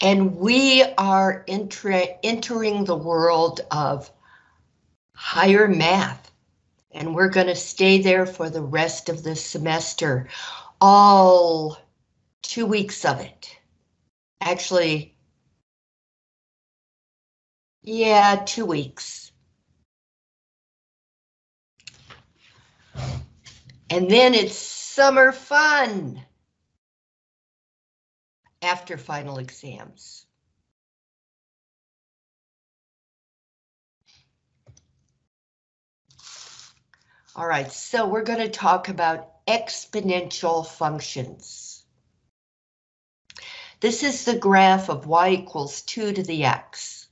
And we are entering the world of higher math. And we're going to stay there for the rest of the semester. All two weeks of it. Actually, yeah, two weeks. And then it's summer fun after final exams. All right, so we're going to talk about exponential functions. This is the graph of y equals 2 to the x.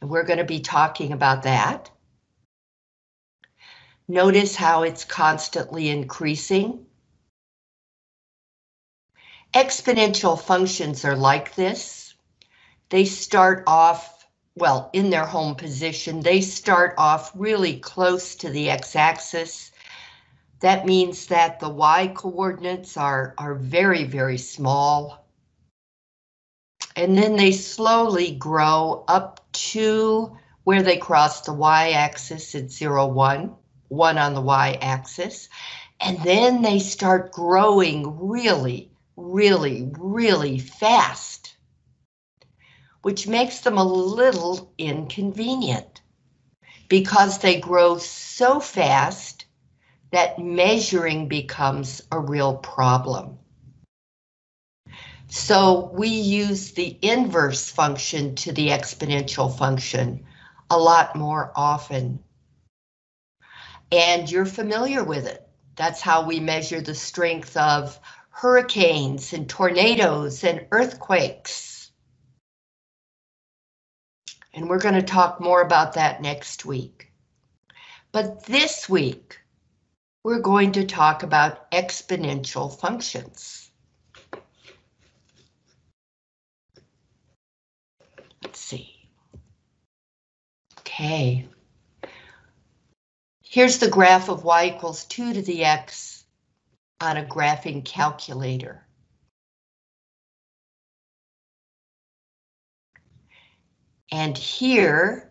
And we're going to be talking about that. Notice how it's constantly increasing. Exponential functions are like this. They start off, well, in their home position, they start off really close to the x-axis. That means that the y coordinates are, are very, very small. And then they slowly grow up to where they cross the y-axis at 0, 1, 1 on the y-axis. And then they start growing really, really, really fast, which makes them a little inconvenient because they grow so fast that measuring becomes a real problem. So we use the inverse function to the exponential function a lot more often. And you're familiar with it. That's how we measure the strength of hurricanes and tornadoes and earthquakes. And we're going to talk more about that next week. But this week, we're going to talk about exponential functions. Let's see. Okay. Here's the graph of y equals 2 to the x on a graphing calculator. And here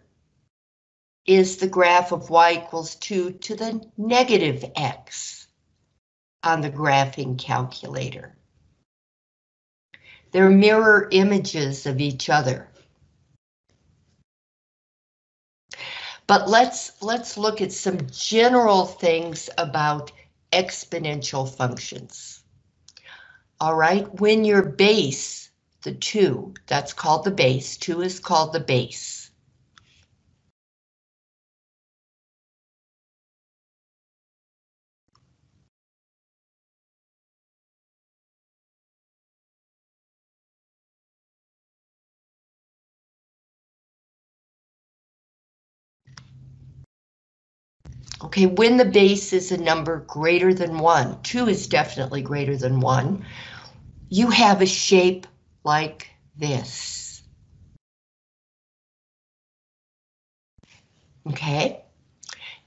is the graph of y equals 2 to the negative x on the graphing calculator. They're mirror images of each other. But let's let's look at some general things about exponential functions. All right, when your base, the 2, that's called the base, 2 is called the base. Okay, when the base is a number greater than 1, 2 is definitely greater than 1, you have a shape like this. Okay,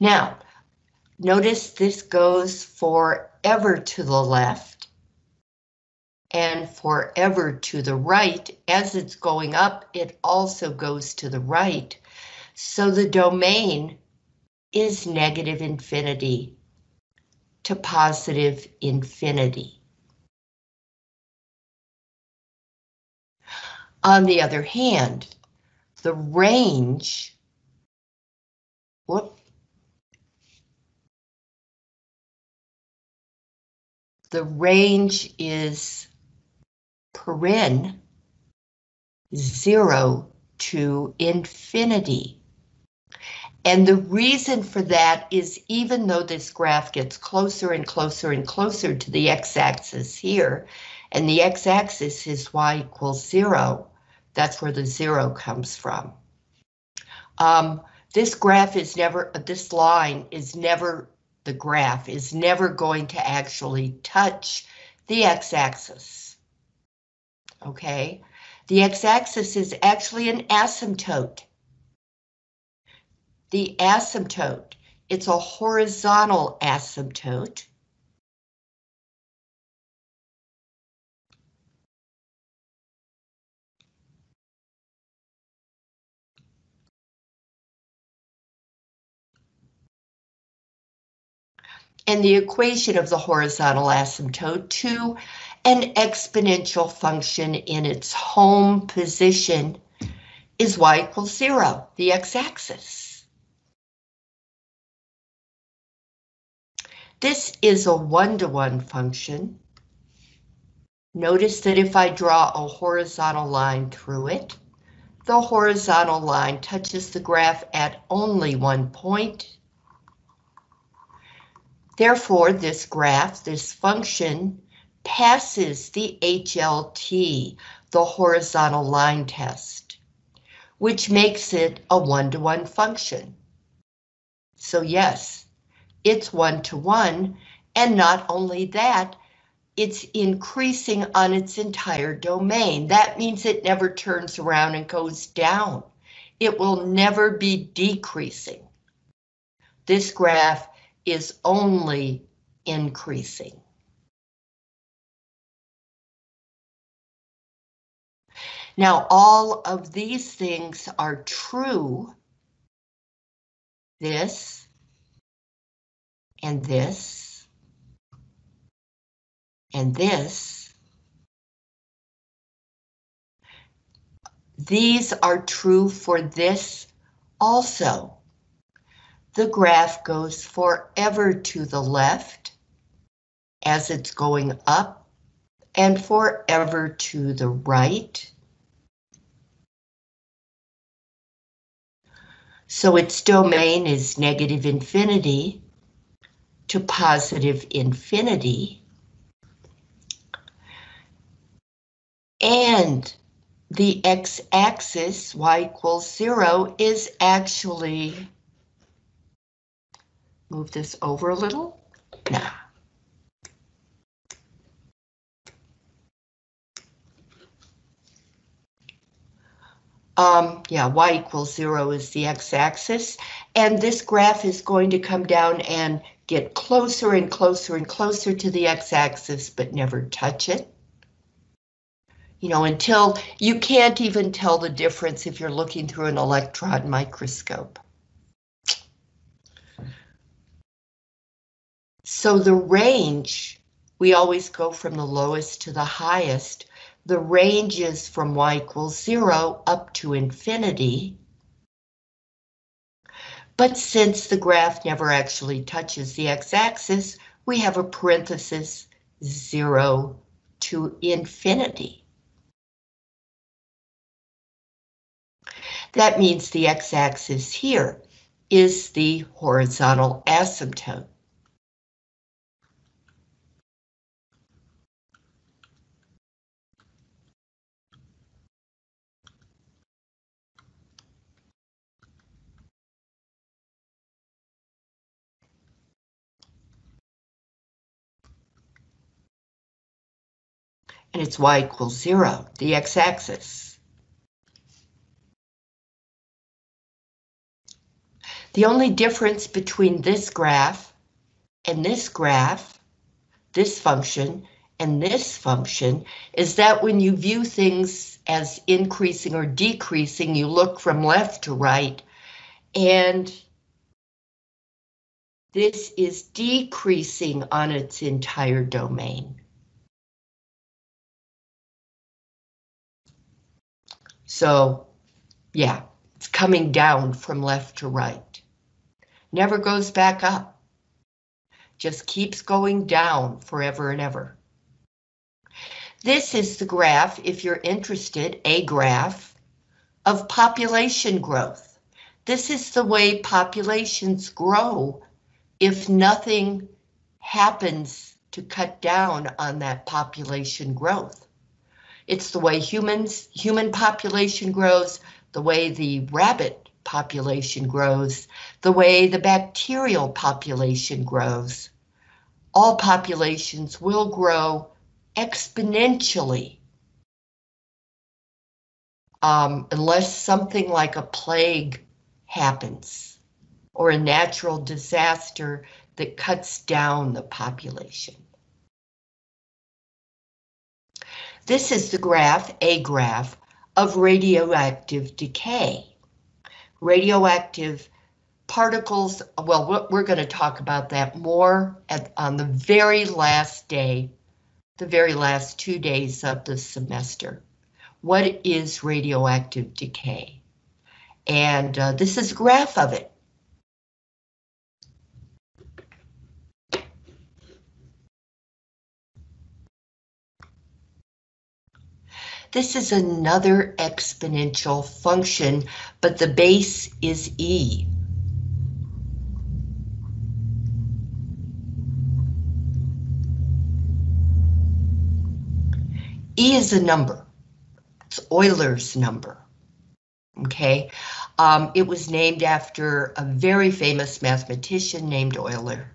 now notice this goes forever to the left and forever to the right. As it's going up, it also goes to the right. So the domain is negative infinity to positive infinity. On the other hand, the range, whoop, the range is paren zero to infinity. And the reason for that is even though this graph gets closer and closer and closer to the x-axis here, and the x-axis is y equals zero, that's where the zero comes from. Um, this graph is never, this line is never, the graph is never going to actually touch the x-axis. Okay, the x-axis is actually an asymptote the asymptote. It's a horizontal asymptote. and the equation of the horizontal asymptote to an exponential function in its home position is y equals zero, the x-axis. This is a one-to-one -one function. Notice that if I draw a horizontal line through it, the horizontal line touches the graph at only one point. Therefore, this graph, this function, passes the HLT, the horizontal line test, which makes it a one-to-one -one function. So yes, it's one-to-one, and not only that, it's increasing on its entire domain. That means it never turns around and goes down. It will never be decreasing. This graph is only increasing. Now, all of these things are true. This and this and this, these are true for this also. The graph goes forever to the left as it's going up and forever to the right. So its domain is negative infinity to positive infinity. and the x-axis, y equals zero, is actually, move this over a little, nah. Um, yeah, y equals zero is the x-axis, and this graph is going to come down and get closer and closer and closer to the x-axis, but never touch it you know, until you can't even tell the difference if you're looking through an electron microscope. So the range, we always go from the lowest to the highest. The range is from y equals zero up to infinity. But since the graph never actually touches the x-axis, we have a parenthesis zero to infinity. That means the x-axis here is the horizontal asymptote. And it's y equals zero, the x-axis. The only difference between this graph and this graph, this function, and this function is that when you view things as increasing or decreasing, you look from left to right, and this is decreasing on its entire domain. So, yeah, it's coming down from left to right never goes back up. Just keeps going down forever and ever. This is the graph, if you're interested, a graph of population growth. This is the way populations grow if nothing happens to cut down on that population growth. It's the way humans, human population grows, the way the rabbit population grows, the way the bacterial population grows. All populations will grow exponentially um, unless something like a plague happens or a natural disaster that cuts down the population. This is the graph, a graph, of radioactive decay radioactive particles, well, we're going to talk about that more at, on the very last day, the very last two days of the semester. What is radioactive decay? And uh, this is a graph of it. This is another exponential function, but the base is e. E is a number. It's Euler's number. Okay, um, it was named after a very famous mathematician named Euler.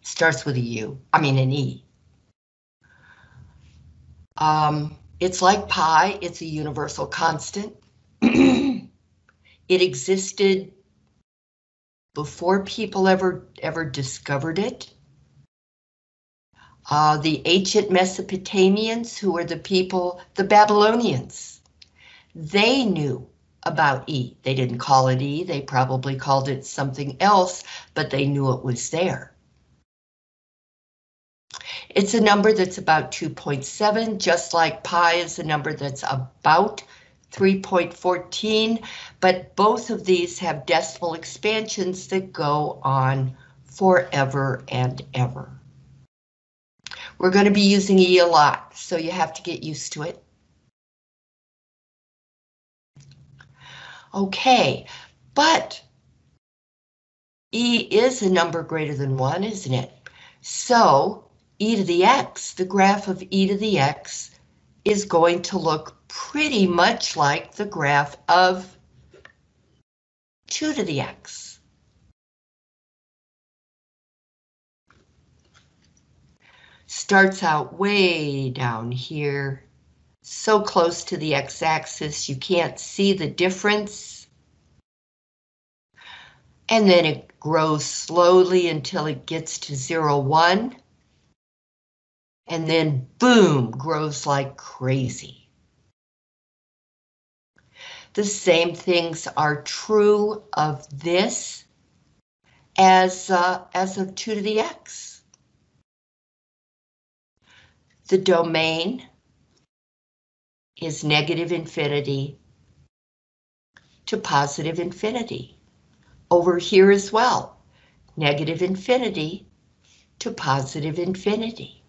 Starts with a U, I mean an E. Um, it's like pi, it's a universal constant. it existed before people ever ever discovered it. Uh, the ancient Mesopotamians, who were the people, the Babylonians, they knew about E. They didn't call it E, they probably called it something else, but they knew it was there. It's a number that's about 2.7, just like pi is a number that's about 3.14, but both of these have decimal expansions that go on forever and ever. We're going to be using E a lot, so you have to get used to it. Okay, but E is a number greater than 1, isn't it? So e to the x, the graph of e to the x is going to look pretty much like the graph of 2 to the x. Starts out way down here, so close to the x-axis you can't see the difference. And then it grows slowly until it gets to 0, 1 and then boom, grows like crazy. The same things are true of this as, uh, as of 2 to the x. The domain is negative infinity to positive infinity. Over here as well, negative infinity to positive infinity.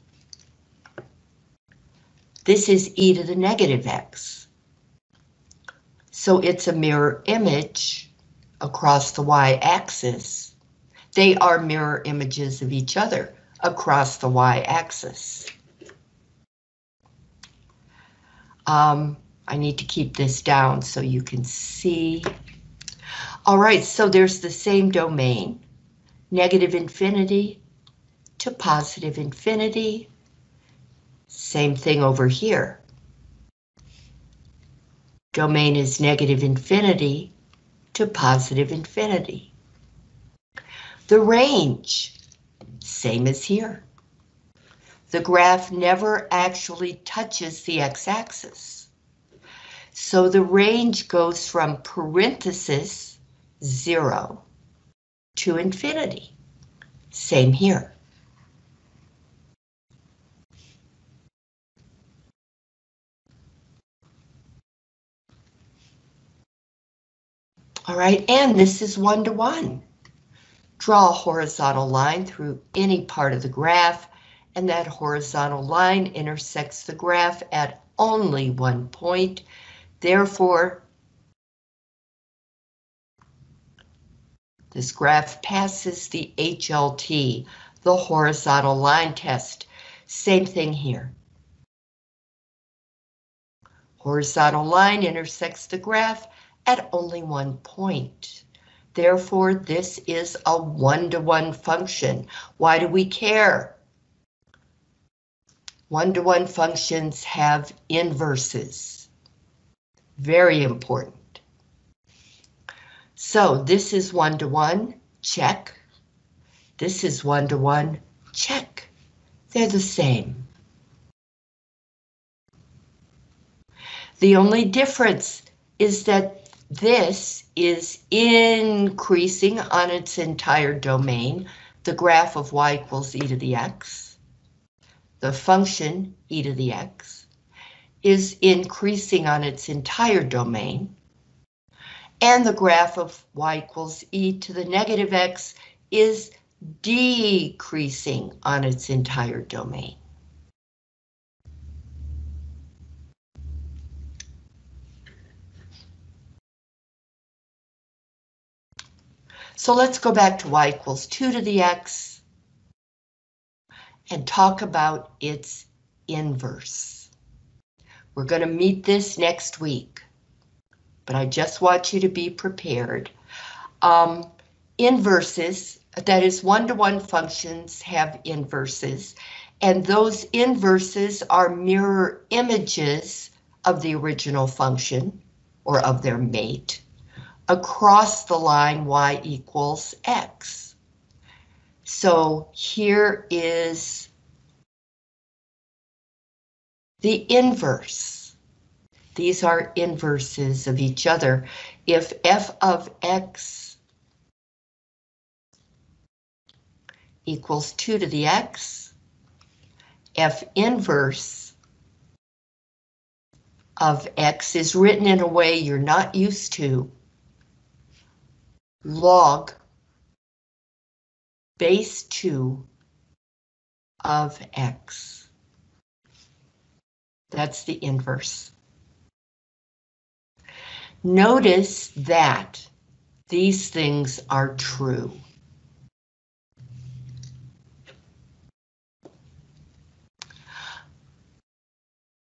This is e to the negative x. So it's a mirror image across the y-axis. They are mirror images of each other across the y-axis. Um, I need to keep this down so you can see. All right, so there's the same domain, negative infinity to positive infinity same thing over here. Domain is negative infinity to positive infinity. The range, same as here. The graph never actually touches the x-axis. So the range goes from parenthesis zero to infinity. Same here. All right, and this is one-to-one. -one. Draw a horizontal line through any part of the graph, and that horizontal line intersects the graph at only one point. Therefore, this graph passes the HLT, the horizontal line test. Same thing here. Horizontal line intersects the graph at only one point. Therefore, this is a one-to-one -one function. Why do we care? One-to-one -one functions have inverses. Very important. So this is one-to-one, -one, check. This is one-to-one, check. They're the same. The only difference is that this is increasing on its entire domain, the graph of y equals e to the x. The function e to the x is increasing on its entire domain, and the graph of y equals e to the negative x is decreasing on its entire domain. So let's go back to y equals 2 to the x and talk about its inverse. We're going to meet this next week, but I just want you to be prepared. Um, inverses, that is one-to-one -one functions have inverses, and those inverses are mirror images of the original function or of their mate across the line y equals x. So here is the inverse. These are inverses of each other. If f of x equals 2 to the x, f inverse of x is written in a way you're not used to log base 2 of x. That's the inverse. Notice that these things are true.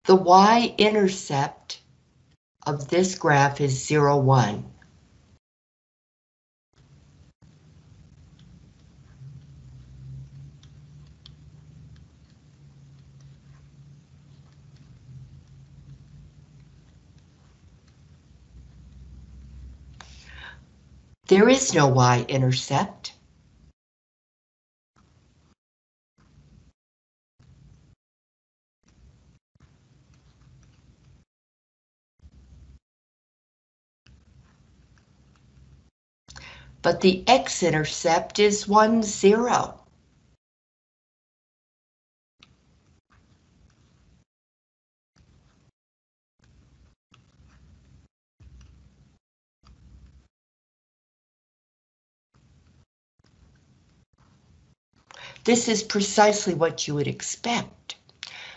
The y-intercept of this graph is 0, 1. There is no y-intercept. But the x-intercept is 1, 0. This is precisely what you would expect.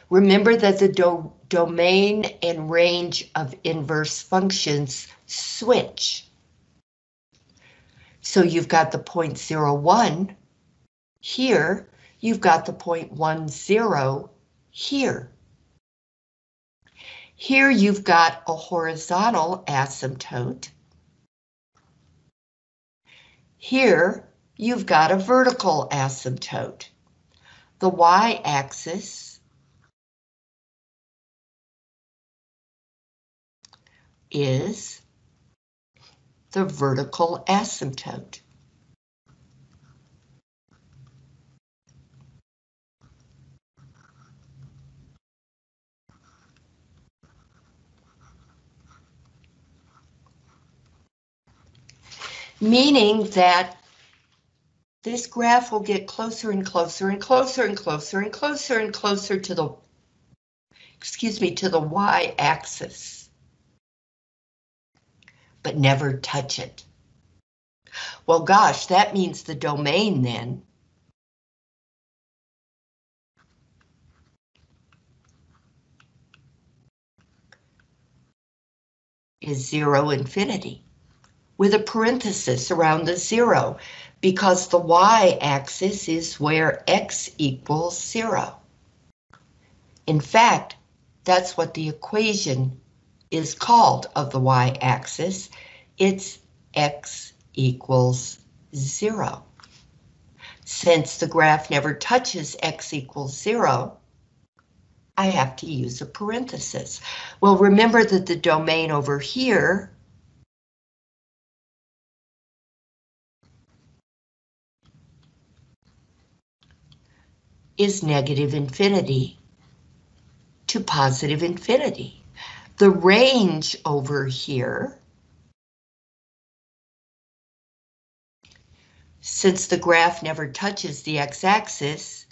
Remember that the do domain and range of inverse functions switch. So you've got the 0.01 here, you've got the 0.10 here. Here you've got a horizontal asymptote. Here you've got a vertical asymptote. The y-axis is the vertical asymptote. Meaning that this graph will get closer and closer and closer and closer and closer and closer to the, excuse me, to the y-axis. But never touch it. Well, gosh, that means the domain then is zero infinity with a parenthesis around the zero because the y-axis is where x equals zero. In fact, that's what the equation is called of the y-axis. It's x equals zero. Since the graph never touches x equals zero, I have to use a parenthesis. Well, remember that the domain over here is negative infinity to positive infinity. The range over here, since the graph never touches the x-axis,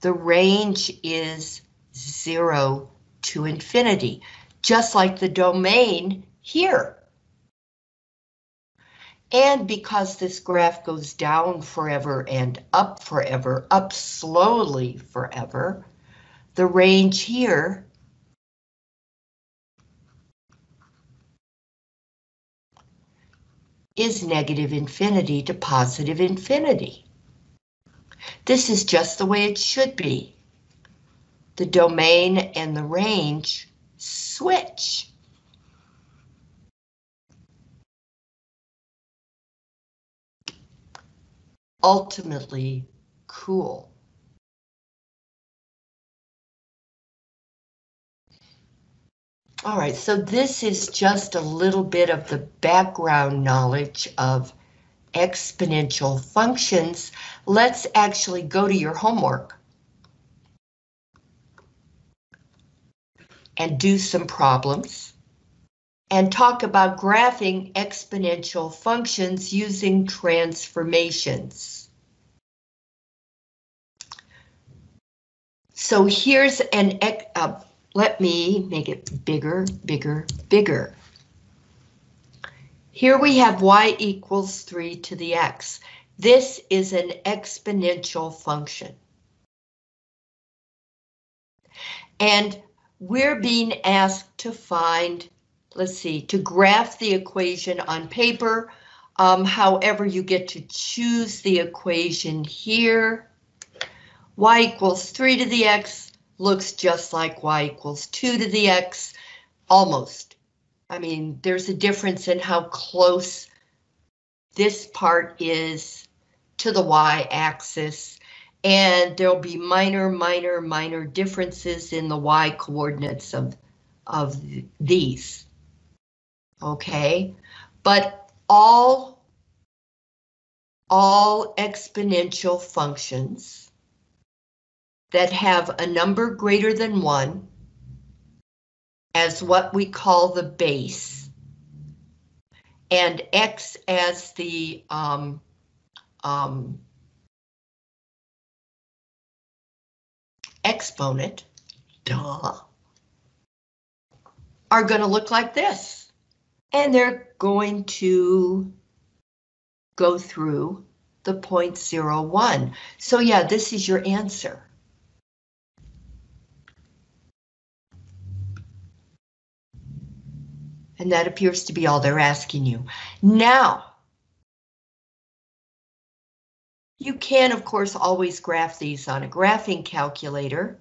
the range is zero to infinity, just like the domain here. And because this graph goes down forever and up forever, up slowly forever, the range here is negative infinity to positive infinity. This is just the way it should be. The domain and the range switch. Ultimately cool. All right, so this is just a little bit of the background knowledge of exponential functions. Let's actually go to your homework and do some problems and talk about graphing exponential functions using transformations. So here's an uh, let me make it bigger, bigger, bigger. Here we have y equals 3 to the x. This is an exponential function. And we're being asked to find, let's see, to graph the equation on paper. Um, however, you get to choose the equation here. y equals 3 to the x looks just like y equals 2 to the x, almost. I mean, there's a difference in how close this part is to the y-axis, and there'll be minor, minor, minor differences in the y coordinates of, of these. Okay, but all, all exponential functions that have a number greater than one as what we call the base, and x as the um, um, exponent, duh, are going to look like this. And they're going to go through the 0.01. So yeah, this is your answer. And that appears to be all they're asking you. Now, you can, of course, always graph these on a graphing calculator,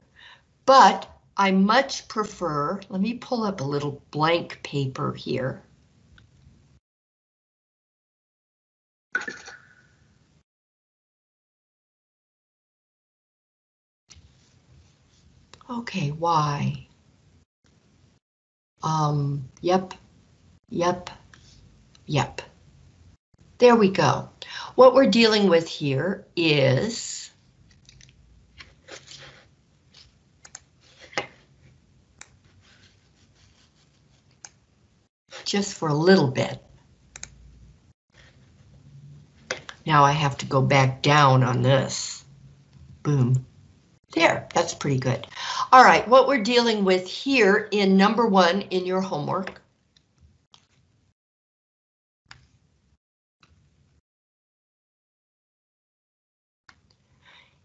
but I much prefer, let me pull up a little blank paper here. Okay, why? Um, yep, Yep. Yep. There we go. What we're dealing with here is just for a little bit. Now I have to go back down on this. Boom. There, that's pretty good. All right, what we're dealing with here in number one in your homework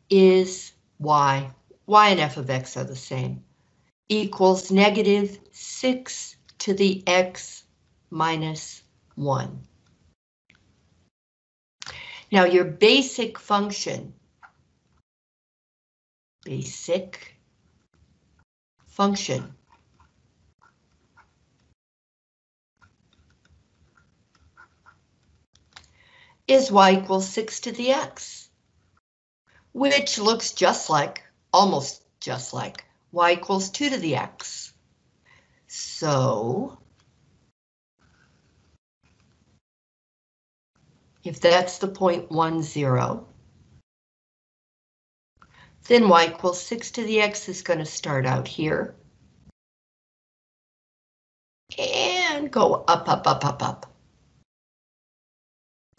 is y, y and f of x are the same, equals negative 6 to the x minus 1. Now your basic function, basic function, is y equals 6 to the x which looks just like, almost just like, y equals 2 to the x. So, if that's the point 1, 0, then y equals 6 to the x is going to start out here. And go up, up, up, up, up.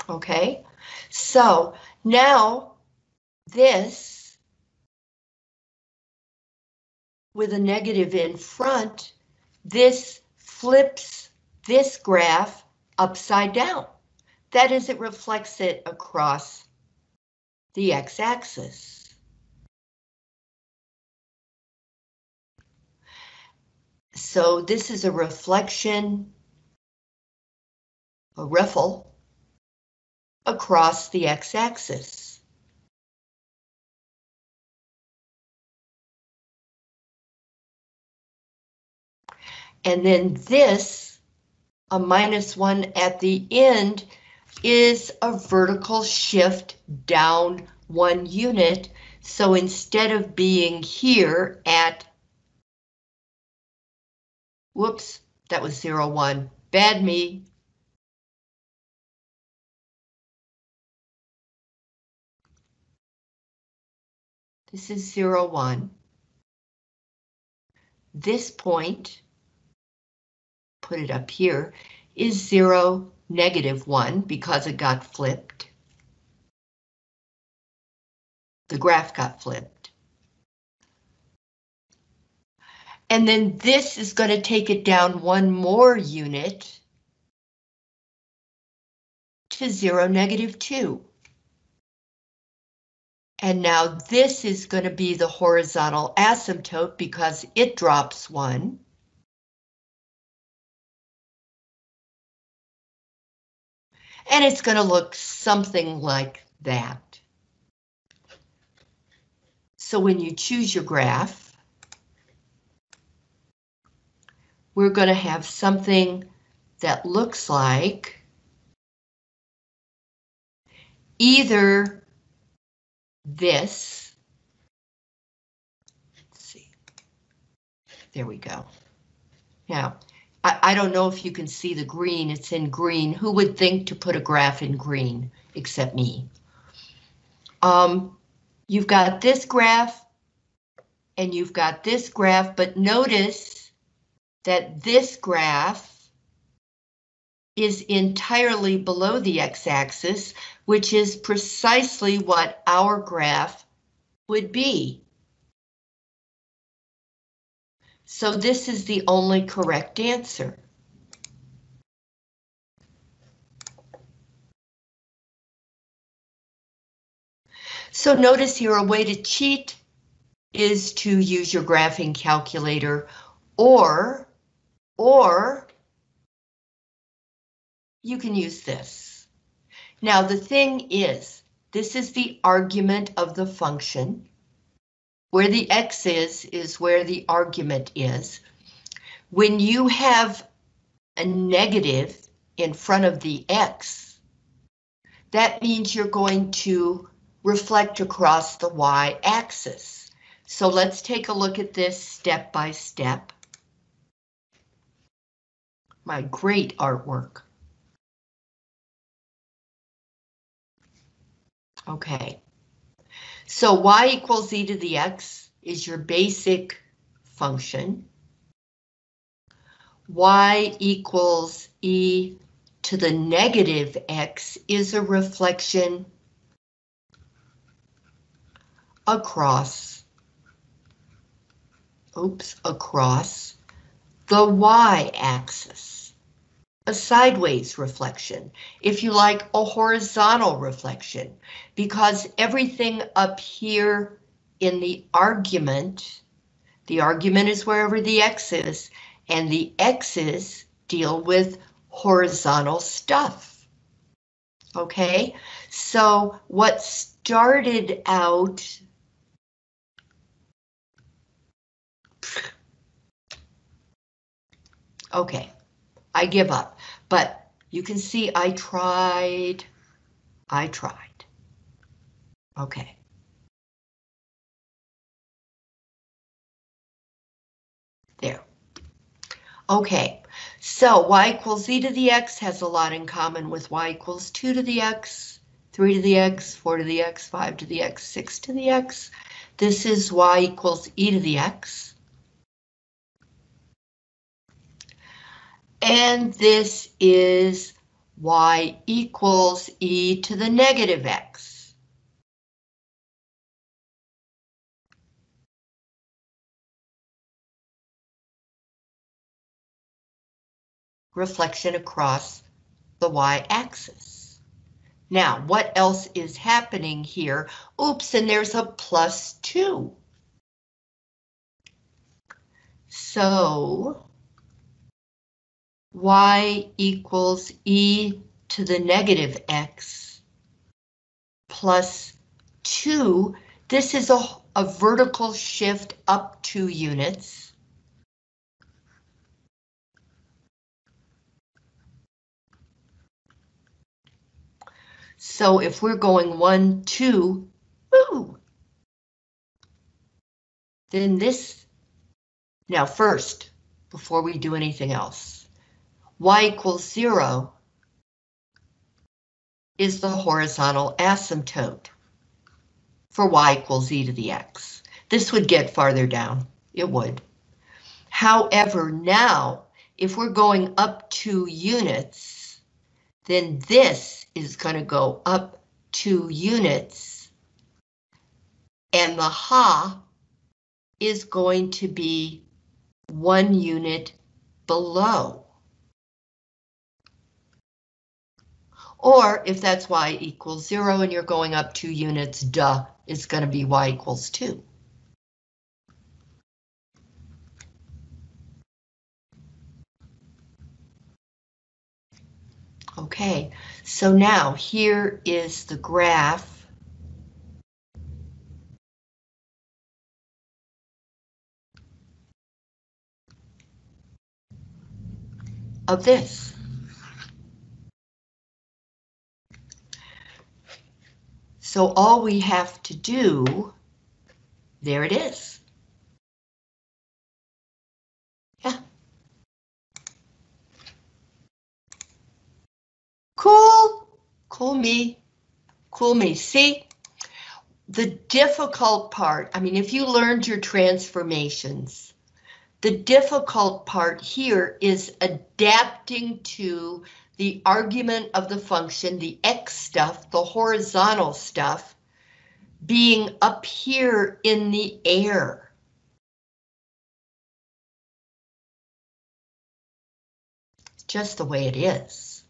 Okay, so Now, this with a negative in front, this flips this graph upside down. That is, it reflects it across the x-axis. So this is a reflection, a riffle, across the x-axis. And then this, a minus one at the end, is a vertical shift down one unit. So instead of being here at, whoops, that was zero one, bad me. This is zero one. This point, put it up here, is zero negative 1 because it got flipped. The graph got flipped. And then this is going to take it down one more unit to 0, negative 2. And now this is going to be the horizontal asymptote because it drops 1. And it's going to look something like that. So when you choose your graph, we're going to have something that looks like either this, let's see, there we go. Now, I, I don't know if you can see the green, it's in green. Who would think to put a graph in green except me? Um, you've got this graph and you've got this graph, but notice that this graph is entirely below the x-axis, which is precisely what our graph would be. So this is the only correct answer. So notice here a way to cheat is to use your graphing calculator or, or you can use this. Now the thing is, this is the argument of the function. Where the x is, is where the argument is. When you have a negative in front of the x, that means you're going to reflect across the y-axis. So let's take a look at this step by step. My great artwork. Okay. So y equals e to the x is your basic function. y equals e to the negative x is a reflection across, oops, across the y-axis a sideways reflection, if you like a horizontal reflection, because everything up here in the argument, the argument is wherever the x is, and the x's deal with horizontal stuff. Okay, so what started out Okay, I give up. But you can see I tried. I tried. Okay. There. Okay, so y equals e to the x has a lot in common with y equals 2 to the x, 3 to the x, 4 to the x, 5 to the x, 6 to the x. This is y equals e to the x. And this is y equals e to the negative x. Reflection across the y-axis. Now, what else is happening here? Oops, and there's a plus 2. So, y equals e to the negative x plus 2. This is a, a vertical shift up 2 units. So if we're going 1, 2, woo, then this, now first, before we do anything else, y equals 0 is the horizontal asymptote for y equals e to the x. This would get farther down, it would. However, now, if we're going up two units, then this is going to go up two units, and the ha is going to be one unit below. Or if that's y equals zero and you're going up two units, duh, it's going to be y equals two. Okay, so now here is the graph. of this. So all we have to do, there it is. Yeah. Cool, cool me, cool me. See, the difficult part, I mean, if you learned your transformations, the difficult part here is adapting to the argument of the function, the x stuff, the horizontal stuff, being up here in the air. Just the way it is.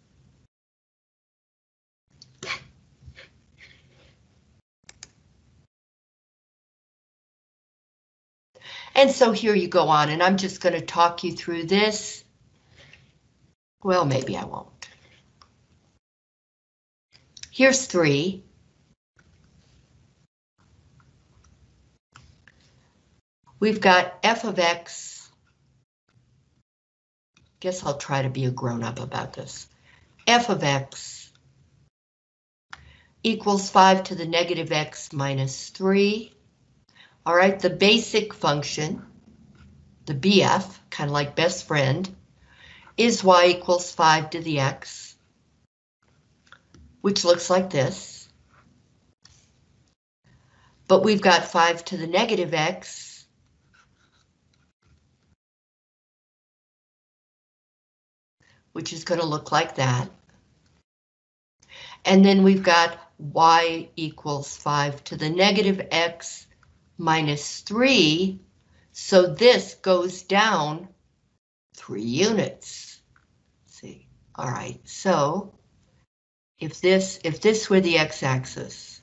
And so here you go on, and I'm just going to talk you through this. Well, maybe I won't. Here's three. We've got f of x. Guess I'll try to be a grown-up about this. f of x equals 5 to the negative x minus 3. All right, the basic function, the BF, kind of like best friend, is y equals 5 to the x which looks like this. But we've got 5 to the negative x. Which is going to look like that. And then we've got y equals 5 to the negative x minus 3. So this goes down 3 units. Let's see. All right, so if this if this were the x-axis,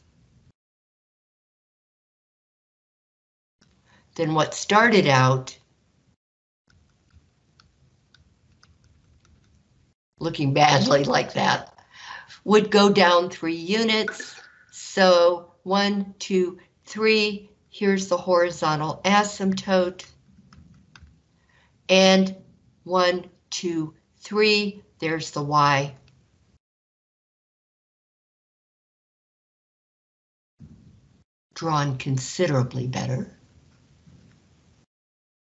then what started out looking badly like that would go down three units. So one, two, three, here's the horizontal asymptote. And one, two, three, there's the y drawn considerably better.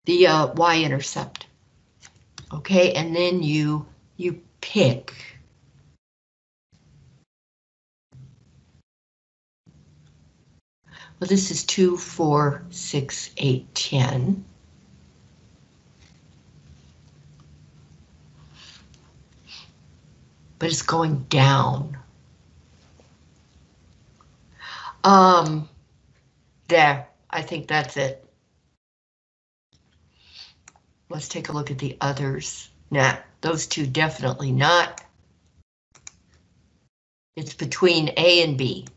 The uh, y-intercept. Okay, and then you you pick. Well, this is 2, 4, 6, 8, 10. But it's going down. Um, there, I think that's it. Let's take a look at the others. Nah, those two definitely not. It's between A and B.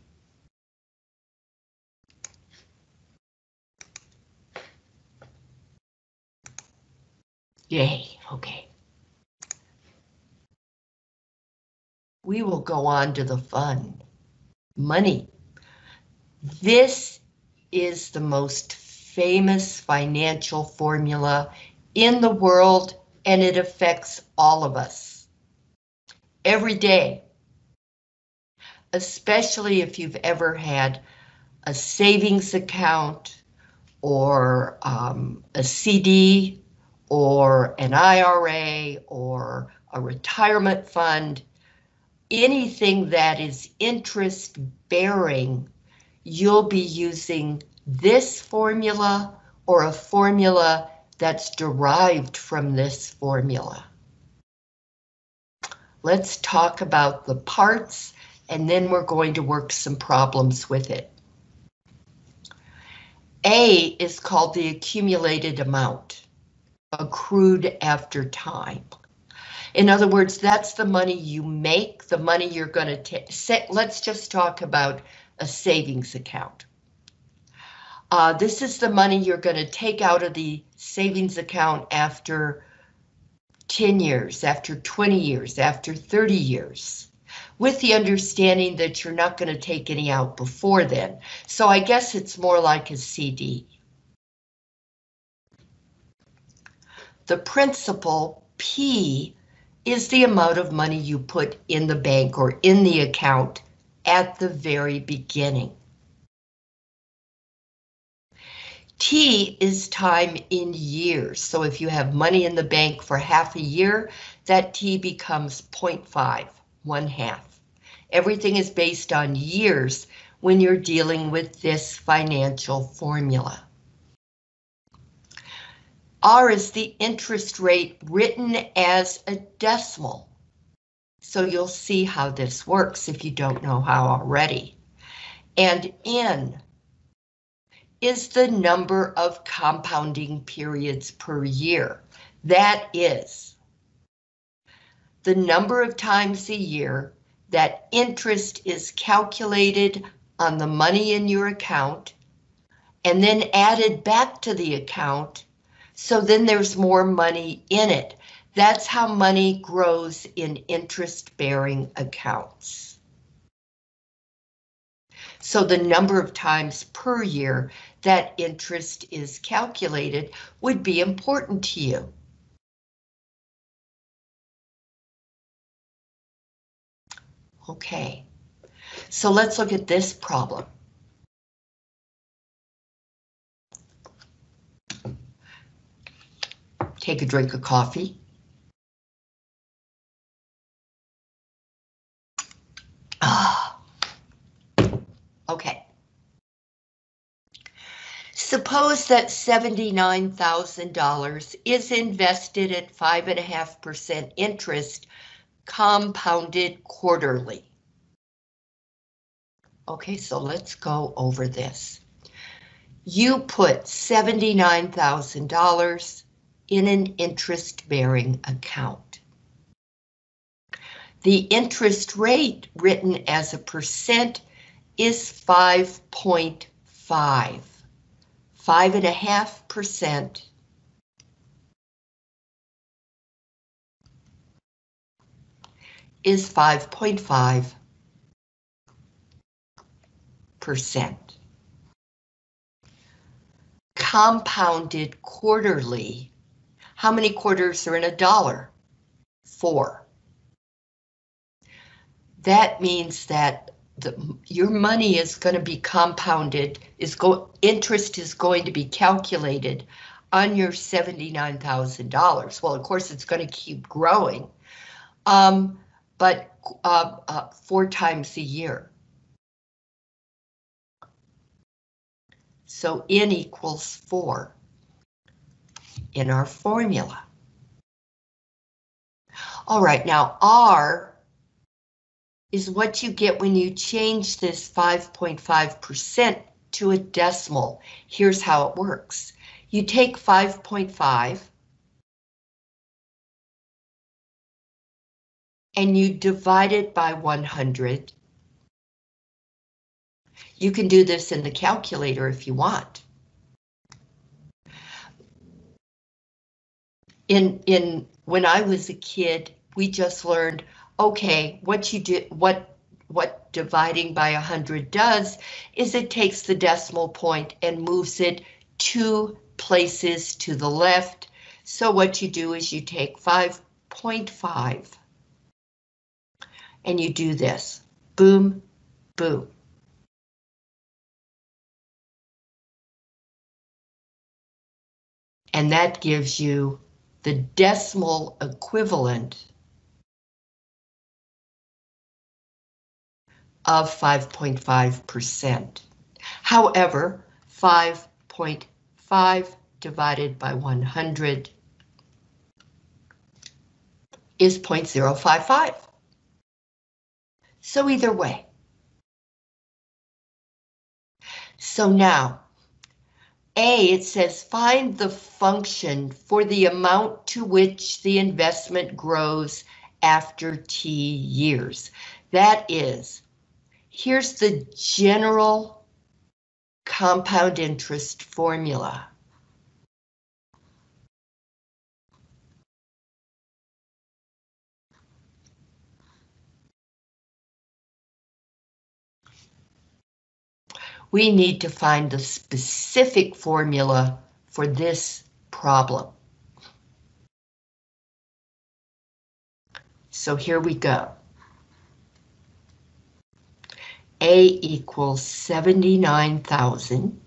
Yay, okay. We will go on to the fun. Money. This is the most famous financial formula in the world and it affects all of us. Every day. Especially if you've ever had a savings account or um, a CD or an IRA or a retirement fund, anything that is interest bearing, you'll be using this formula or a formula that's derived from this formula. Let's talk about the parts and then we're going to work some problems with it. A is called the accumulated amount accrued after time. In other words, that's the money you make, the money you're going to take. Let's just talk about a savings account. Uh, this is the money you're going to take out of the savings account after 10 years, after 20 years, after 30 years, with the understanding that you're not going to take any out before then. So I guess it's more like a CD. The principal, P, is the amount of money you put in the bank or in the account at the very beginning. T is time in years. So if you have money in the bank for half a year, that T becomes 0.5, one half. Everything is based on years when you're dealing with this financial formula. R is the interest rate written as a decimal. So you'll see how this works if you don't know how already. And N is the number of compounding periods per year. That is the number of times a year that interest is calculated on the money in your account and then added back to the account so then there's more money in it. That's how money grows in interest-bearing accounts. So the number of times per year that interest is calculated would be important to you. Okay, so let's look at this problem. take a drink of coffee. Ah. Okay. Suppose that $79,000 is invested at 5.5% interest compounded quarterly. Okay, so let's go over this. You put $79,000 in an interest-bearing account. The interest rate written as a percent is 5.5. 5.5% is 5.5 percent. Compounded quarterly how many quarters are in a dollar? Four. That means that the, your money is going to be compounded, is go interest is going to be calculated on your $79,000. Well, of course, it's going to keep growing, um, but uh, uh, four times a year. So N equals four in our formula. All right, now R is what you get when you change this 5.5% to a decimal. Here's how it works. You take 5.5 and you divide it by 100. You can do this in the calculator if you want. In, in when I was a kid, we just learned, okay, what you do, what what dividing by 100 does is it takes the decimal point and moves it two places to the left. So what you do is you take 5.5 and you do this. Boom, boom. And that gives you the decimal equivalent of 5.5%. However, 5.5 divided by 100 is 0.055. So either way. So now, A, it says find the function for the amount to which the investment grows after T years. That is Here's the general compound interest formula. We need to find the specific formula for this problem. So here we go. A equals 79,000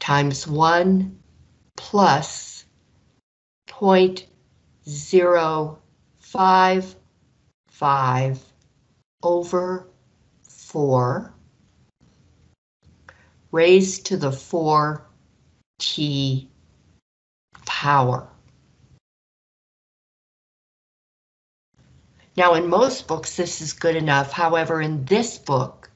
times 1 plus 0.055 over 4 raised to the 4t power. Now, in most books, this is good enough. However, in this book,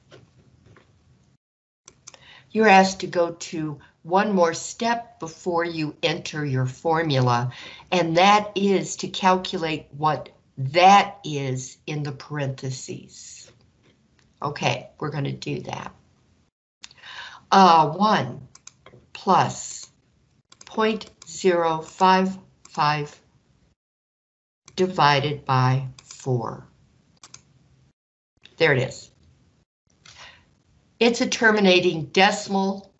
you're asked to go to one more step before you enter your formula, and that is to calculate what that is in the parentheses. Okay, we're going to do that. Uh, 1 plus 0.055 divided by 4. There it is. It's a terminating decimal,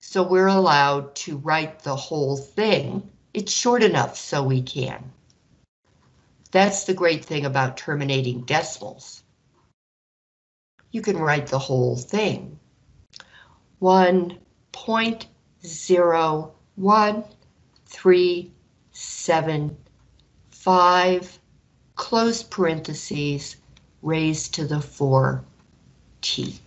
so we're allowed to write the whole thing. It's short enough so we can. That's the great thing about terminating decimals. You can write the whole thing. 1.01375 close parentheses, raised to the 4t.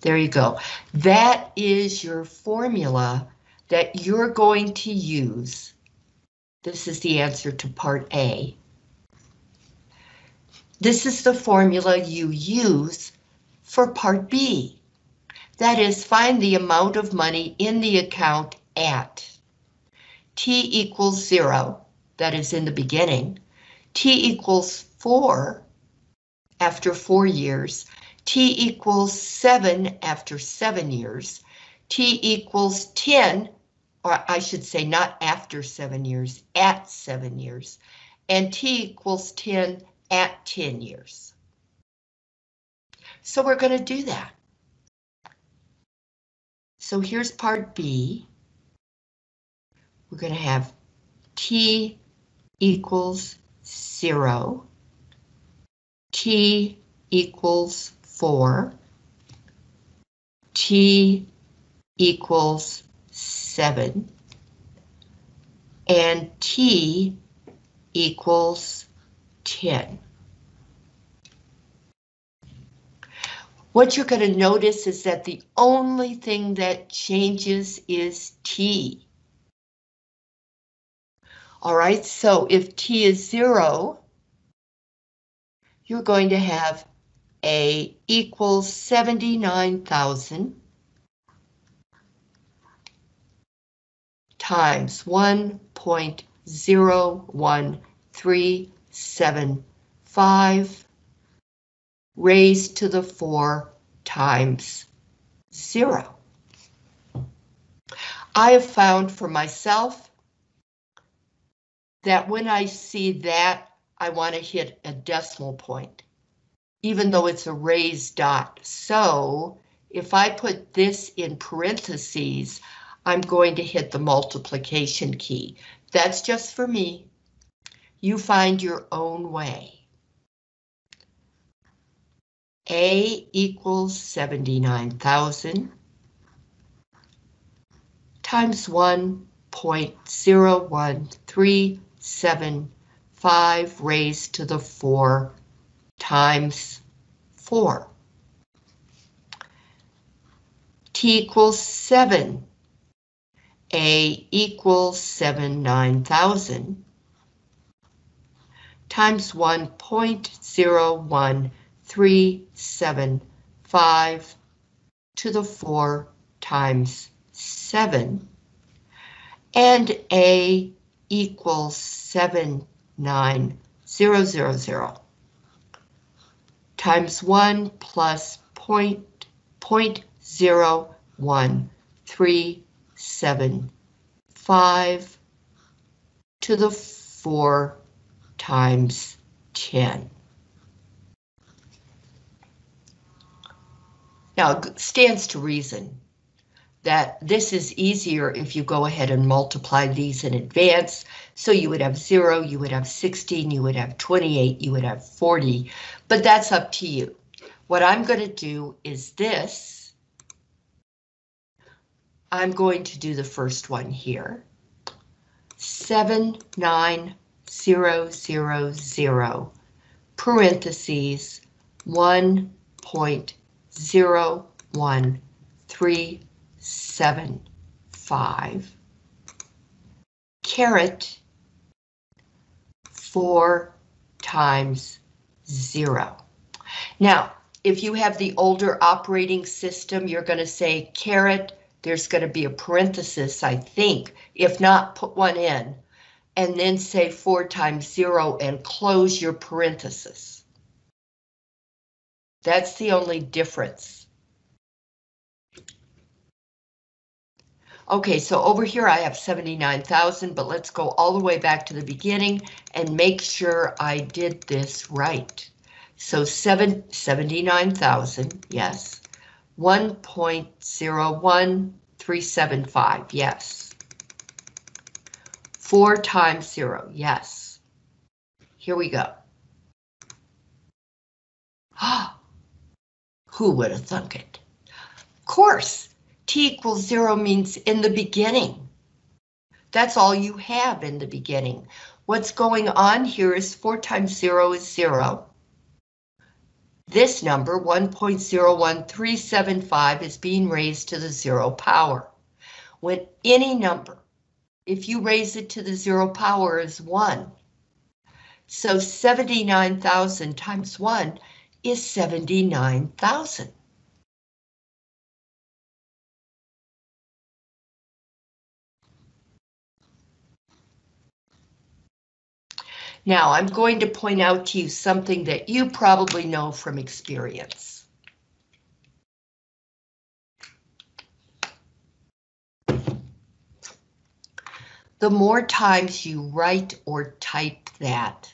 There you go. That is your formula that you're going to use. This is the answer to part A. This is the formula you use for part B. That is, find the amount of money in the account at t equals 0, that is in the beginning, t equals 4 after 4 years, t equals 7 after 7 years, t equals 10, or I should say not after 7 years, at 7 years, and t equals 10 at 10 years. So we're going to do that. So here's part B we're going to have t equals 0, t equals 4, t equals 7, and t equals 10. What you're going to notice is that the only thing that changes is t. All right, so if t is zero, you're going to have A equals 79,000 times 1.01375 raised to the 4 times 0. I have found for myself that when I see that, I want to hit a decimal point, even though it's a raised dot. So if I put this in parentheses, I'm going to hit the multiplication key. That's just for me. You find your own way. A equals 79,000 times 1.01375 raised to the 4 times 4. T equals 7. A equals seven, nine thousand times 1.01375 to the 4 times 7 and A equals 79000 times 1 plus point, point zero one three seven five to the 4 times 10. Now, it stands to reason that this is easier if you go ahead and multiply these in advance. So you would have 0, you would have 16, you would have 28, you would have 40, but that's up to you. What I'm going to do is this. I'm going to do the first one here. 79000 parentheses 1.013 seven, five. Caret four times zero. Now, if you have the older operating system, you're going to say caret, there's going to be a parenthesis, I think. If not, put one in. And then say 4 times 0 and close your parenthesis. That's the only difference. Okay, so over here I have 79,000, but let's go all the way back to the beginning and make sure I did this right. So seven, 79,000, yes. 1.01375, yes. 4 times 0, yes. Here we go. Who would have thunk it? Of course, t equals zero means in the beginning. That's all you have in the beginning. What's going on here is 4 times 0 is 0. This number, 1.01375, is being raised to the zero power. When any number, if you raise it to the zero power, is 1. So 79,000 times 1 is 79,000. Now, I'm going to point out to you something that you probably know from experience. The more times you write or type that,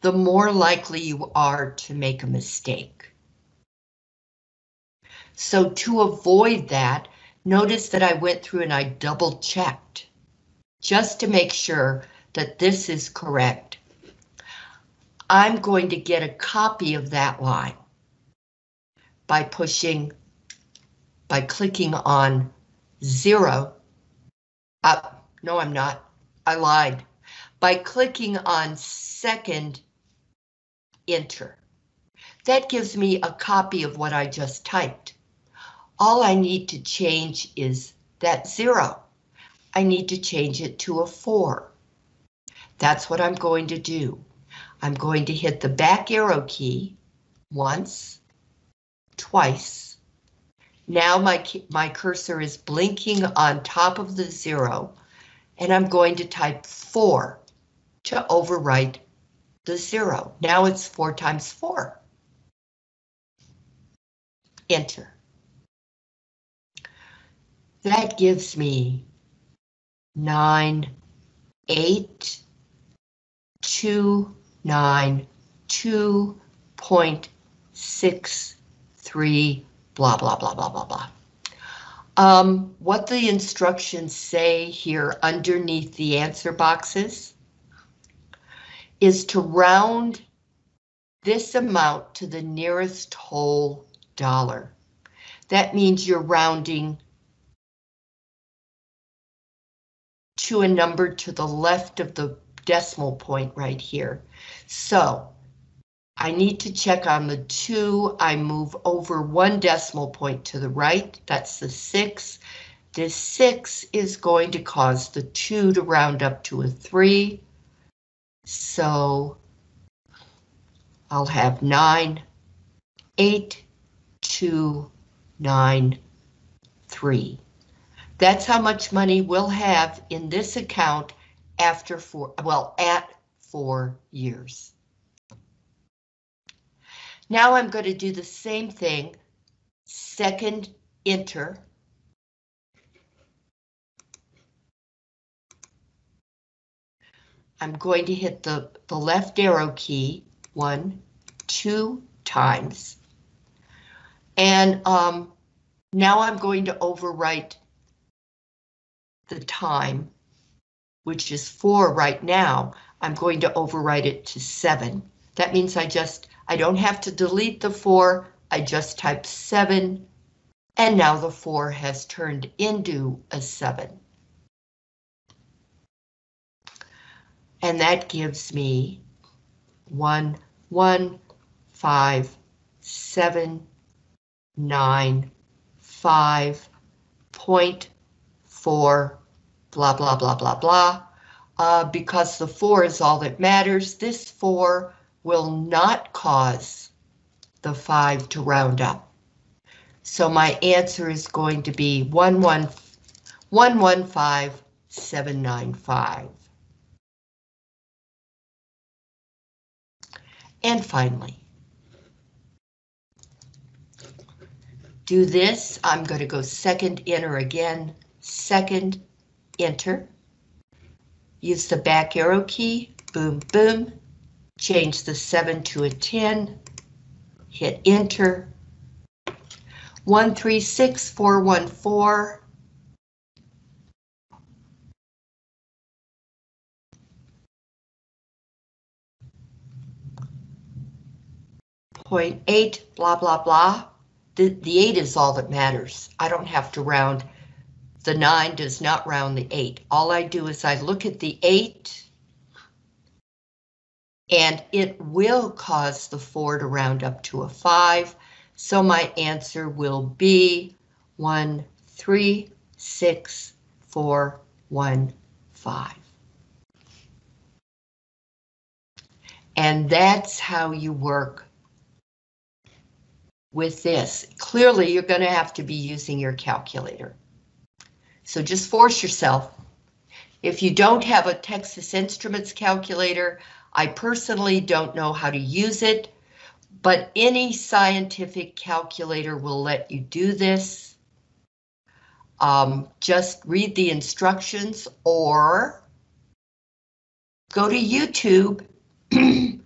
the more likely you are to make a mistake. So to avoid that, notice that I went through and I double checked just to make sure that this is correct. I'm going to get a copy of that line by pushing, by clicking on zero. Up, no, I'm not. I lied. By clicking on second enter. That gives me a copy of what I just typed. All I need to change is that zero. I need to change it to a four. That's what I'm going to do. I'm going to hit the back arrow key once, twice, Now my, my cursor is blinking on top of the zero, and I'm going to type 4 to overwrite the zero. Now it's 4 times 4. Enter. That gives me 9, 8, 2, 9, 2.63, blah, blah, blah, blah, blah, blah. Um, what the instructions say here underneath the answer boxes is to round this amount to the nearest whole dollar. That means you're rounding to a number to the left of the decimal point right here. So I need to check on the two. I move over one decimal point to the right. That's the six. This six is going to cause the two to round up to a three. So I'll have nine, eight, two, nine, three. That's how much money we'll have in this account after four, well, at four years. Now I'm going to do the same thing, second enter. I'm going to hit the, the left arrow key one, two times. And um, now I'm going to overwrite the time, which is four right now. I'm going to overwrite it to seven. That means I just I don't have to delete the 4, I just type 7, and now the 4 has turned into a 7. And that gives me 1, 1, 5, 7, 9, 5, point 4, blah, blah, blah, blah, blah. Uh, because the 4 is all that matters, this 4 will not cause the 5 to round up. So my answer is going to be 115795. And finally, do this. I'm going to go second enter again, second enter. Use the back arrow key, boom, boom, change the 7 to a 10, hit enter. 136414. Point eight, blah, blah, blah. The, the eight is all that matters. I don't have to round. The nine does not round the eight. All I do is I look at the eight and it will cause the 4 to round up to a 5. So my answer will be 1, 3, 6, 4, 1, 5. And that's how you work with this. Clearly, you're going to have to be using your calculator. So just force yourself. If you don't have a Texas Instruments calculator, I personally don't know how to use it, but any scientific calculator will let you do this. Um, just read the instructions or go to YouTube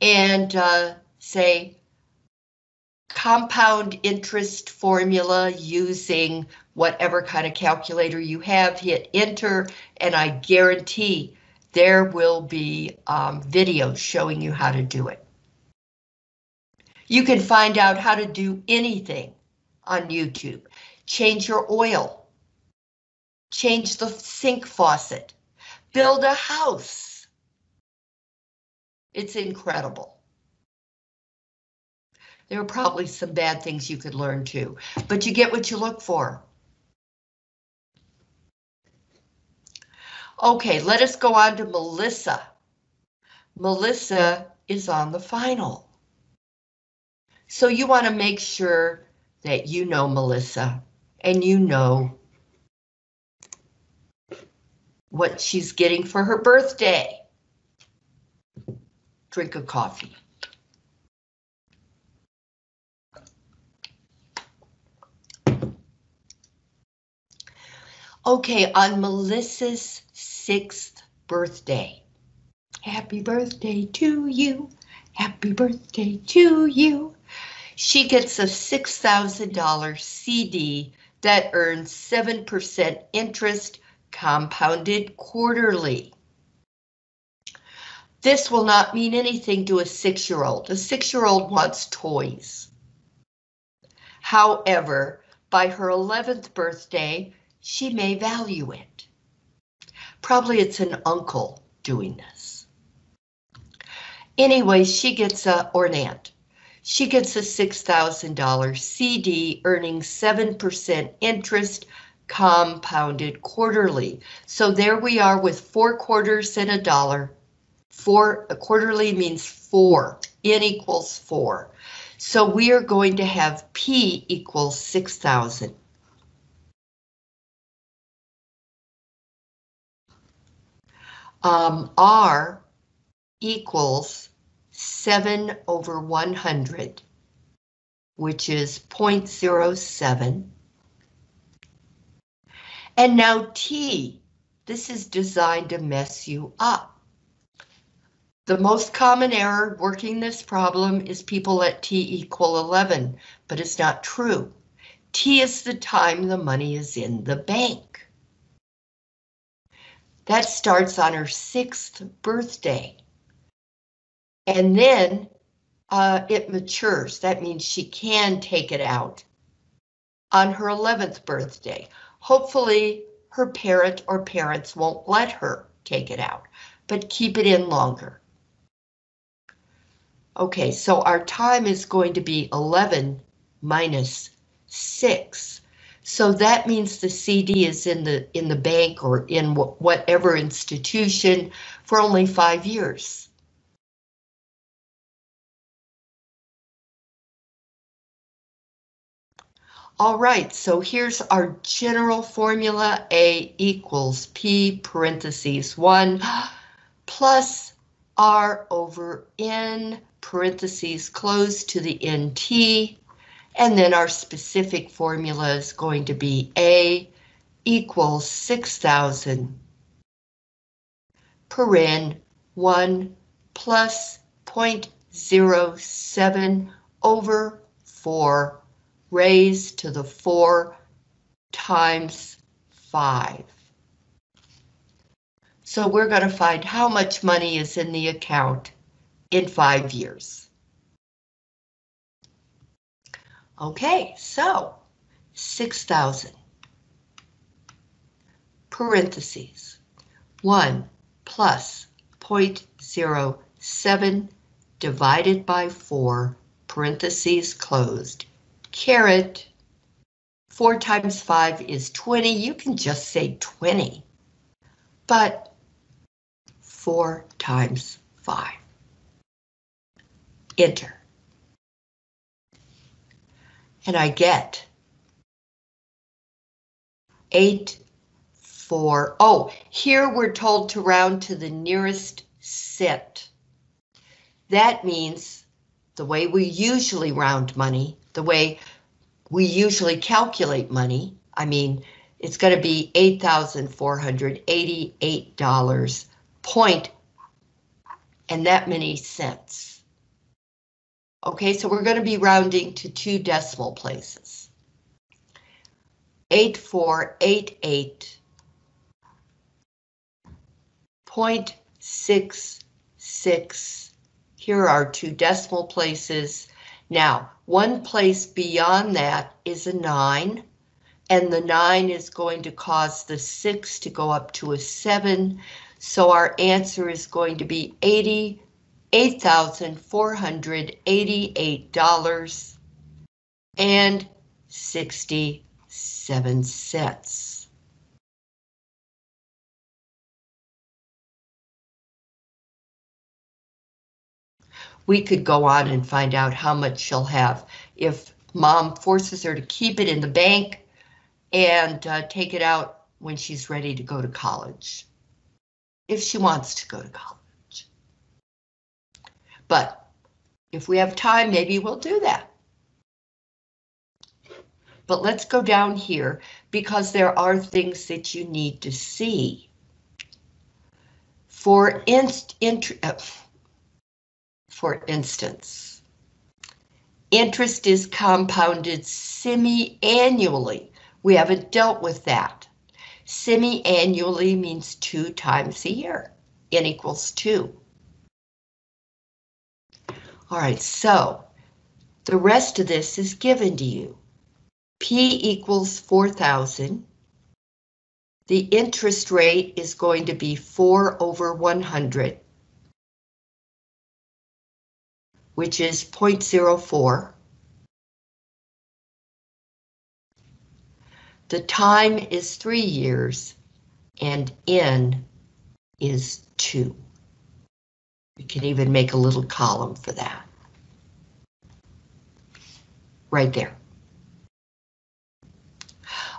and uh, say compound interest formula using whatever kind of calculator you have, hit enter, and I guarantee there will be um, videos showing you how to do it. You can find out how to do anything on YouTube. Change your oil. Change the sink faucet. Build a house. It's incredible. There are probably some bad things you could learn too, but you get what you look for. Okay, let us go on to Melissa. Melissa is on the final. So you want to make sure that you know Melissa, and you know what she's getting for her birthday. Drink a coffee. Okay, on Melissa's sixth birthday. Happy birthday to you. Happy birthday to you. She gets a $6,000 CD that earns 7% interest compounded quarterly. This will not mean anything to a six-year-old. A six-year-old wants toys. However, by her 11th birthday, she may value it. Probably it's an uncle doing this. Anyway, she gets a, or an aunt. She gets a $6,000 CD earning 7% interest compounded quarterly. So there we are with four quarters and a dollar. Four, a quarterly means four, N equals four. So we are going to have P equals 6,000. Um, R equals 7 over 100, which is 0.07. And now T, this is designed to mess you up. The most common error working this problem is people let T equal 11, but it's not true. T is the time the money is in the bank. That starts on her sixth birthday. And then uh, it matures. That means she can take it out on her 11th birthday. Hopefully her parent or parents won't let her take it out, but keep it in longer. Okay, so our time is going to be 11 minus 6. So that means the CD is in the in the bank or in whatever institution for only five years. All right, so here's our general formula. A equals P parentheses 1 plus R over N parentheses close to the NT. And then our specific formula is going to be A equals 6,000 paren 1 plus 0.07 over 4 raised to the 4 times 5. So we're going to find how much money is in the account in five years. Okay, so 6,000 parentheses 1 plus 0.07 divided by 4 parentheses closed caret 4 times 5 is 20. You can just say 20, but 4 times 5. Enter. And I get 8, 4. Oh, here we're told to round to the nearest cent. That means the way we usually round money the way we usually calculate money. I mean, it's going to be $8,488 point and that many cents. Okay, so we're going to be rounding to two decimal places. 8488 point six six. Here are two decimal places. Now, one place beyond that is a 9, and the 9 is going to cause the 6 to go up to a 7, so our answer is going to be $88,488 and 67 cents. we could go on and find out how much she'll have if Mom forces her to keep it in the bank and uh, take it out when she's ready to go to college. If she wants to go to college. But if we have time, maybe we'll do that. But let's go down here because there are things that you need to see. For inst, uh, for instance, interest is compounded semi-annually. We haven't dealt with that. Semi-annually means two times a year. N equals two. All right, so the rest of this is given to you. P equals 4,000. The interest rate is going to be 4 over 100, which is 0.04. The time is three years and N is two. We can even make a little column for that. Right there.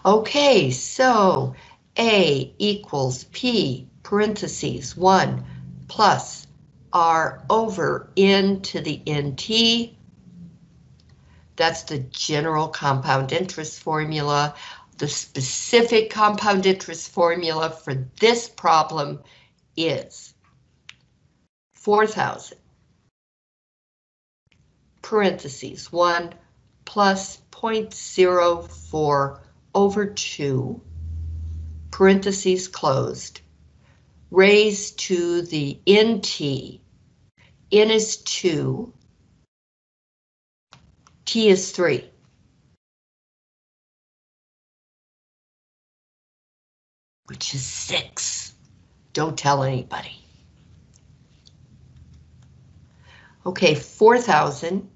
Okay, so A equals P parentheses 1 plus R over N to the NT. That's the general compound interest formula. The specific compound interest formula for this problem is 4,000 parentheses 1 plus 0.04 over 2 parentheses closed raised to the nt. N is 2, T is 3. which is six. Don't tell anybody. Okay, 4,000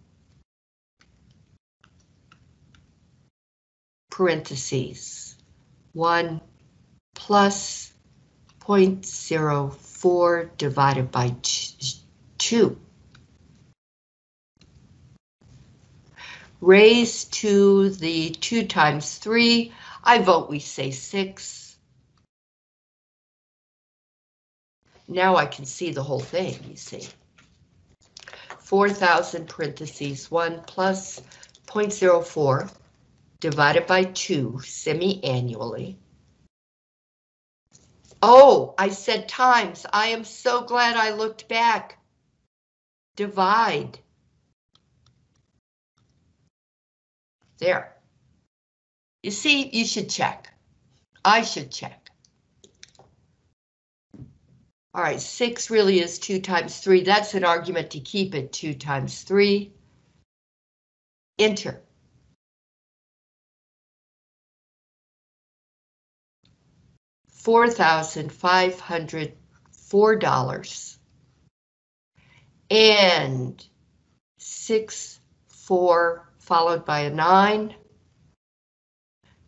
parentheses, 1 plus 0.04 divided by 2. Raised to the 2 times 3, I vote we say 6. Now I can see the whole thing, you see. 4,000 parentheses 1 plus 0.04 divided by 2 semi-annually. Oh, I said times. I am so glad I looked back. Divide. There. You see, you should check. I should check. All right, six really is two times three. That's an argument to keep it two times three. Enter. Four thousand five hundred four dollars. And six, four, followed by a nine.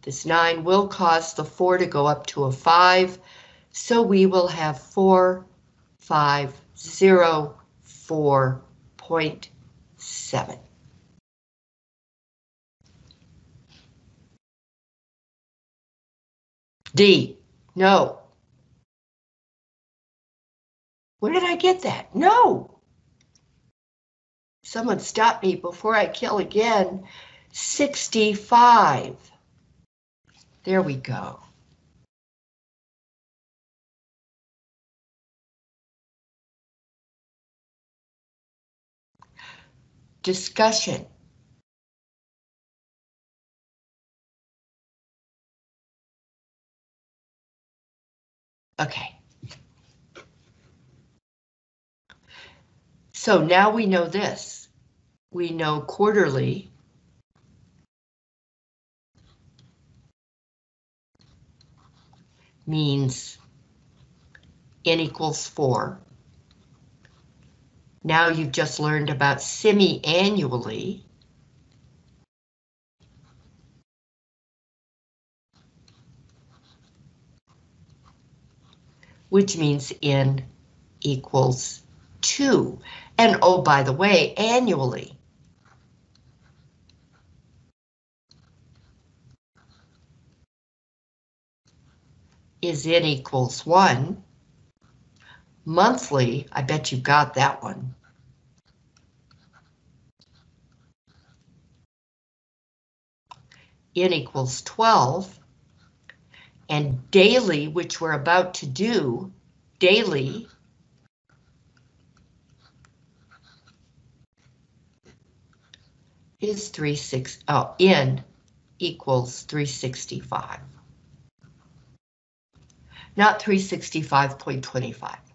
This nine will cause the four to go up to a five. So we will have 4504.7. D, no. Where did I get that? No. Someone stop me before I kill again. 65. There we go. Discussion. Okay. So now we know this. We know quarterly. means n equals 4. Now you've just learned about semi-annually. which means n equals 2. And oh, by the way, annually. is n equals 1. Monthly, I bet you got that one. n equals 12. And daily, which we're about to do, daily is 36, oh, n equals 365. Not 365.25.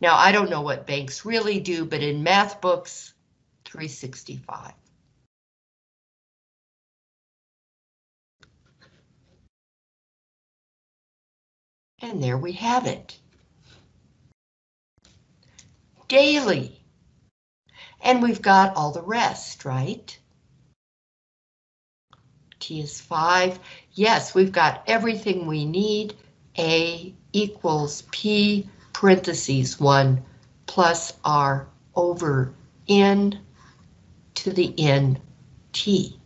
Now, I don't know what banks really do, but in math books, 365. And there we have it. Daily. And we've got all the rest, right? T is 5. Yes, we've got everything we need. A equals P parentheses 1 plus R over N to the N T,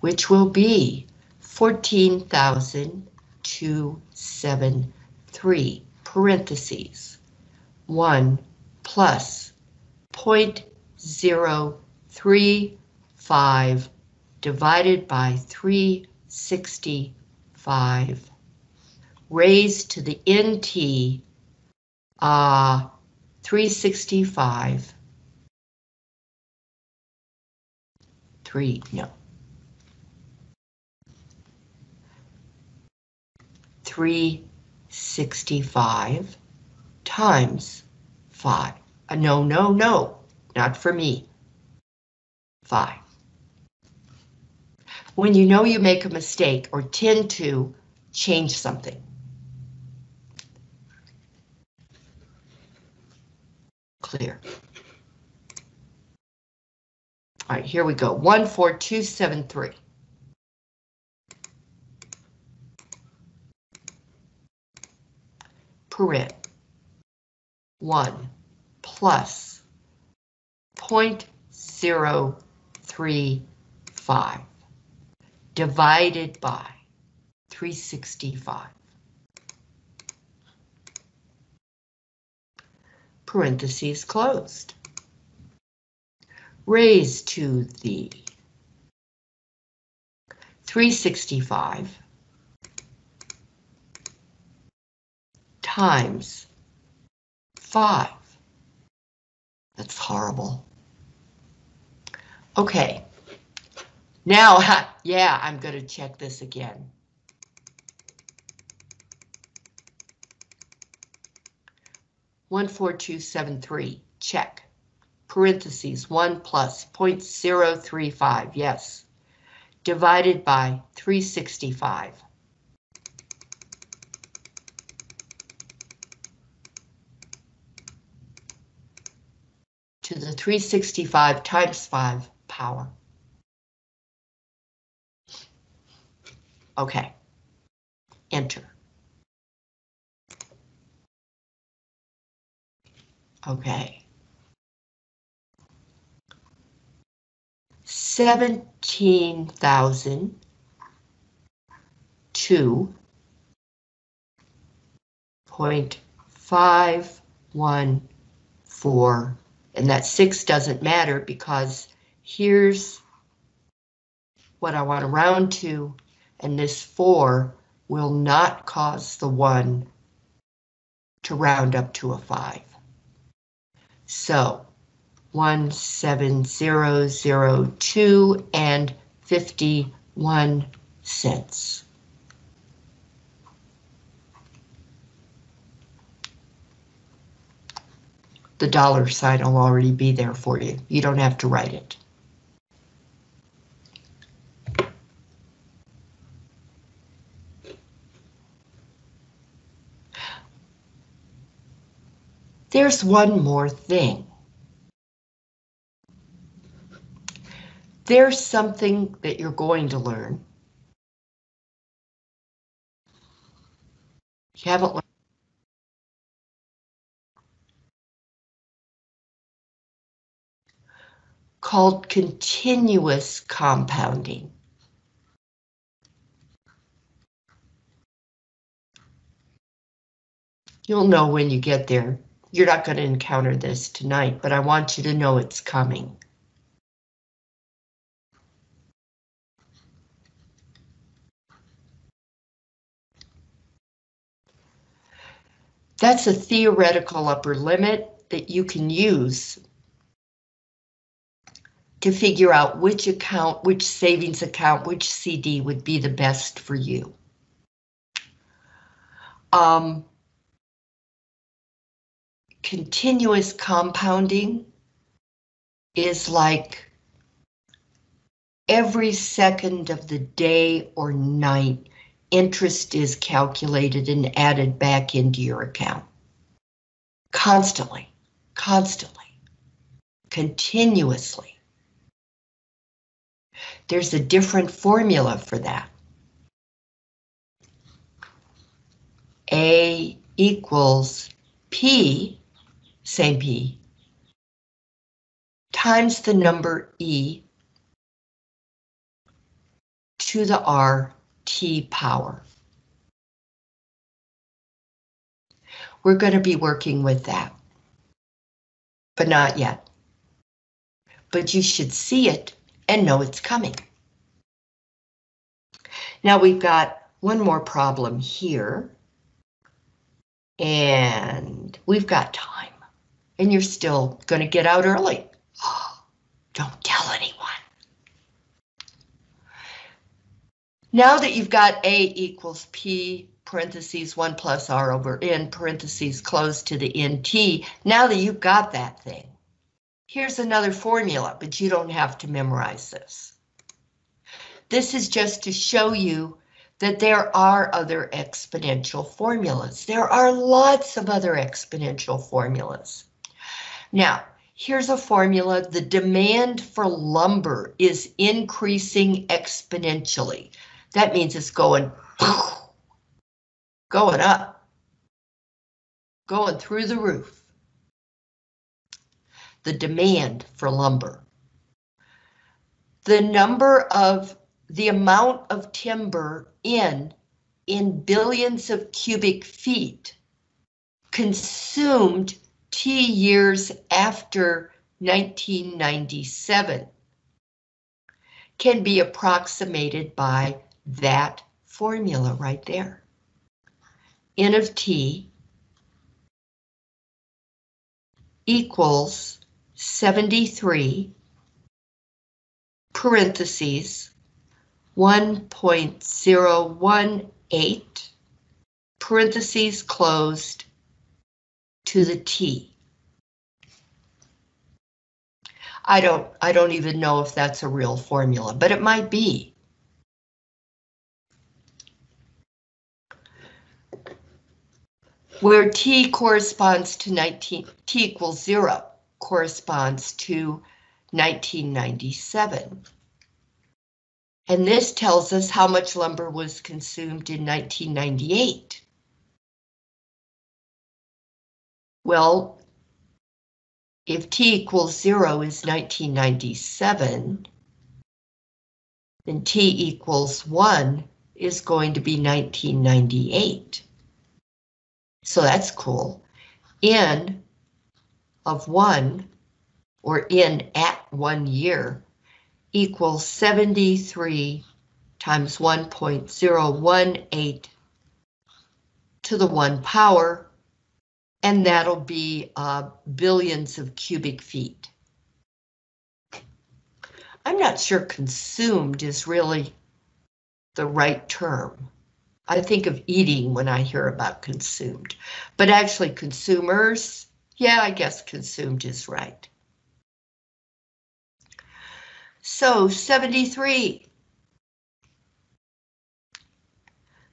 which will be 14,273 parentheses 1 plus 0.035 divided by 365 raised to the NT uh, 365 3 no 365 times 5 uh, no no no not for me. 5 when you know you make a mistake or tend to change something. Clear. All right, here we go. 14273. Paren. 1 plus 0.035 divided by 365. Parentheses closed. Raised to the 365 times 5. That's horrible. Okay. Now, yeah, I'm going to check this again. One four two seven three, check. Parentheses, one plus 0.035, yes. Divided by 365. To the 365 times 5 power. Okay. Enter. Okay. Seventeen thousand two point five one four, and that six doesn't matter because here's what I want to round to, and this four will not cause the one to round up to a five. So 17002 and 51 cents. The dollar sign will already be there for you. You don't have to write it. There's one more thing. There's something that you're going to learn. You haven't learned. called continuous compounding. You'll know when you get there. You're not going to encounter this tonight, but I want you to know it's coming. That's a theoretical upper limit that you can use to figure out which account, which savings account, which CD would be the best for you. Um, continuous compounding is like every second of the day or night, interest is calculated and added back into your account. Constantly, constantly, continuously. There's a different formula for that. A equals P, same P, times the number E to the R T power. We're going to be working with that, but not yet. But you should see it and know it's coming. Now we've got one more problem here. And we've got time. And you're still going to get out early. Don't tell anyone. Now that you've got A equals P parentheses 1 plus R over N parentheses close to the NT, now that you've got that thing, Here's another formula, but you don't have to memorize this. This is just to show you that there are other exponential formulas. There are lots of other exponential formulas. Now, here's a formula. The demand for lumber is increasing exponentially. That means it's going, going up, going through the roof the demand for lumber. The number of the amount of timber in in billions of cubic feet consumed T years after 1997 can be approximated by that formula right there. N of T equals 73 parentheses 1.018 parentheses closed to the T. I don't I don't even know if that's a real formula, but it might be. Where T corresponds to 19, T equals zero corresponds to 1997. And this tells us how much lumber was consumed in 1998. Well, if T equals zero is 1997, then T equals one is going to be 1998. So that's cool. N of 1, or in at one year, equals 73 times 1.018 to the 1 power, and that'll be uh, billions of cubic feet. I'm not sure consumed is really the right term. I think of eating when I hear about consumed, but actually consumers yeah, I guess consumed is right. So 73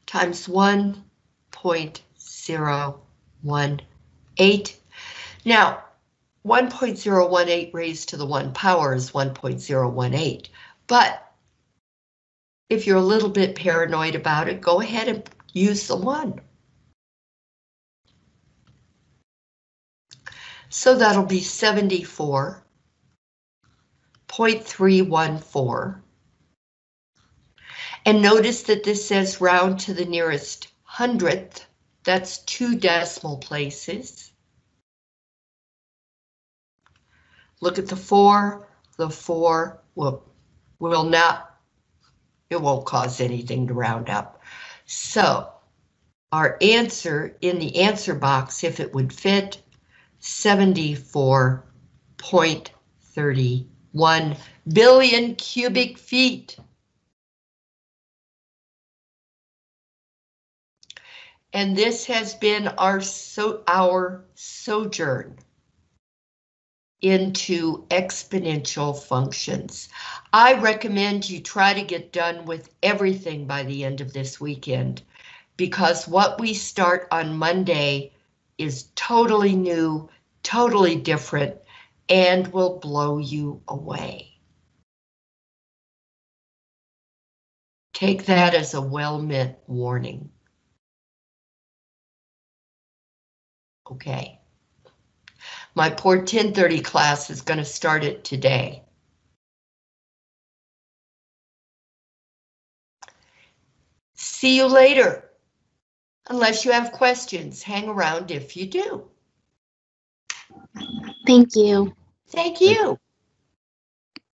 times 1.018. Now, 1.018 raised to the 1 power is 1.018, but if you're a little bit paranoid about it, go ahead and use the 1. So that'll be 74.314. And notice that this says round to the nearest hundredth. That's two decimal places. Look at the four, the four will, will not, it won't cause anything to round up. So our answer in the answer box, if it would fit, 74.31 billion cubic feet. And this has been our so our sojourn into exponential functions. I recommend you try to get done with everything by the end of this weekend because what we start on Monday is totally new, totally different, and will blow you away. Take that as a well-meant warning. Okay. My Port 1030 class is going to start it today. See you later. Unless you have questions, hang around if you do. Thank you. Thank you.